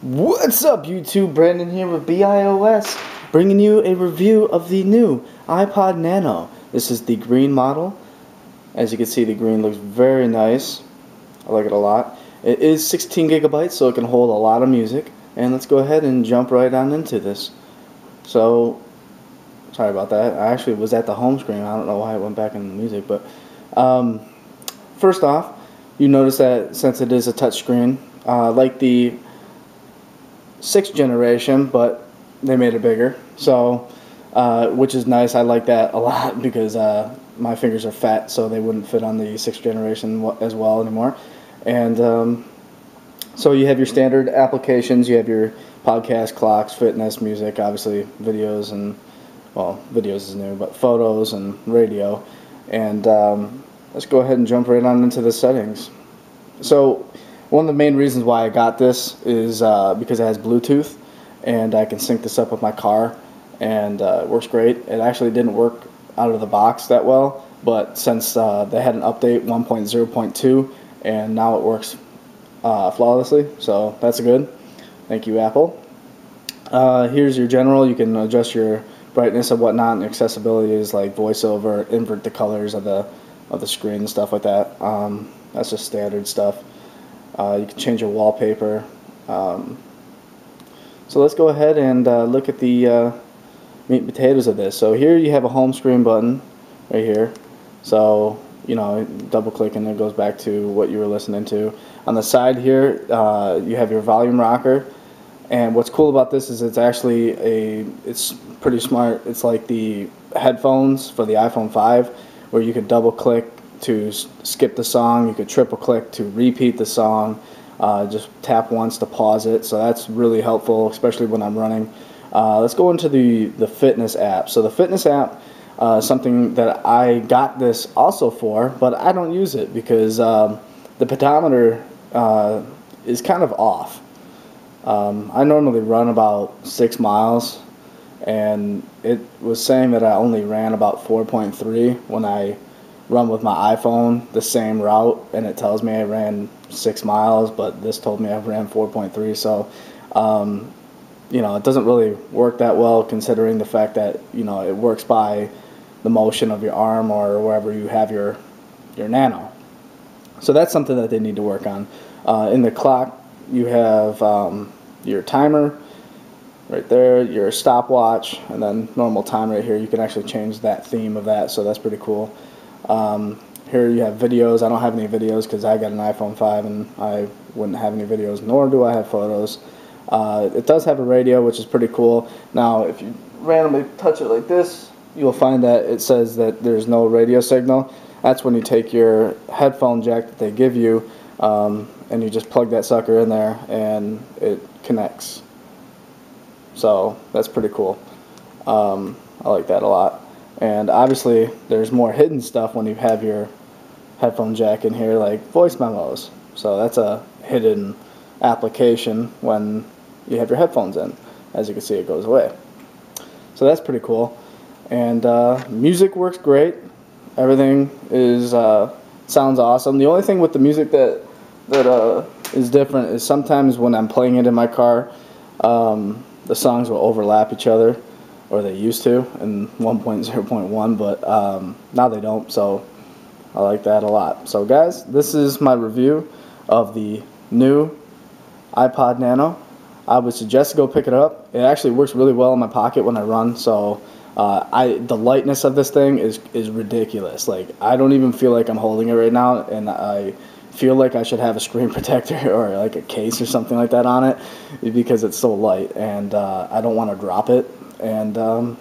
What's up, YouTube? Brandon here with BIOS, bringing you a review of the new iPod Nano. This is the green model. As you can see, the green looks very nice. I like it a lot. It is 16 gigabytes, so it can hold a lot of music. And let's go ahead and jump right on into this. So, sorry about that. I actually was at the home screen. I don't know why it went back in the music, but um, first off, you notice that since it is a touchscreen, uh, like the sixth generation, but they made it bigger. So, uh, which is nice. I like that a lot because uh, my fingers are fat, so they wouldn't fit on the sixth generation as well anymore. And um, so you have your standard applications. You have your podcast, clocks, fitness, music, obviously videos, and well, videos is new, but photos and radio. And um, let's go ahead and jump right on into the settings. So one of the main reasons why I got this is uh, because it has Bluetooth, and I can sync this up with my car, and uh, it works great. It actually didn't work out of the box that well, but since uh, they had an update 1.0.2, and now it works uh, flawlessly, so that's good. Thank you, Apple. Uh, here's your general. You can adjust your brightness and whatnot, and accessibility is like voiceover, invert the colors of the of the screen and stuff like that. Um, that's just standard stuff. Uh, you can change your wallpaper. Um, so let's go ahead and uh, look at the uh, meat and potatoes of this. So here you have a home screen button right here. So you know, double click and it goes back to what you were listening to. On the side here, you have your volume rocker. And what's cool about this is it's actually a, it's pretty smart. It's like the headphones for the iPhone 5 where you can double click to skip the song. You could triple click to repeat the song. Uh, just tap once to pause it. So that's really helpful, especially when I'm running. Uh, let's go into the, the fitness app. So the fitness app, uh, something that I got this also for, but I don't use it because um, the pedometer uh, is kind of off. Um, I normally run about six miles, and it was saying that I only ran about 4.3 when I run with my iPhone the same route, and it tells me I ran six miles, but this told me I ran 4.3. So, um, you know, it doesn't really work that well considering the fact that you know it works by the motion of your arm or wherever you have your your nano. So that's something that they need to work on. Uh, in the clock, you have um, your timer right there, your stopwatch, and then normal time right here. You can actually change that theme of that, so that's pretty cool. Um, here you have videos. I don't have any videos because I got an iPhone 5 and I wouldn't have any videos, nor do I have photos. Uh, it does have a radio, which is pretty cool. Now, if you randomly touch it like this, you'll find that it says that there's no radio signal. That's when you take your headphone jack that they give you um, and you just plug that sucker in there and it connects. So that's pretty cool. Um, I like that a lot. And obviously, there's more hidden stuff when you have your headphone jack in here, like voice memos. So that's a hidden application when you have your headphones in. As you can see, it goes away. So that's pretty cool. And uh, music works great. Everything is uh, sounds awesome. The only thing with the music that that uh, is different is sometimes when I'm playing it in my car, um, the songs will overlap each other or they used to in 1.0.1, but um, now they don't. So I like that a lot. So guys, this is my review of the new iPod Nano. I would suggest to go pick it up. It actually works really well in my pocket when I run. So uh, I the lightness of this thing is is ridiculous. Like I don't even feel like I'm holding it right now, and I feel like I should have a screen protector or like a case or something like that on it because it's so light, and uh, I don't want to drop it and um,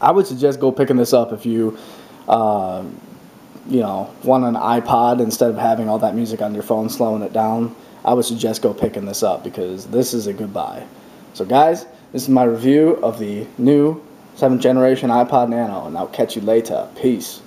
I would suggest go picking this up if you, uh, you know, want an iPod instead of having all that music on your phone, slowing it down. I would suggest go picking this up because this is a good buy. So, guys, this is my review of the new 7th generation iPod Nano, and I'll catch you later. Peace.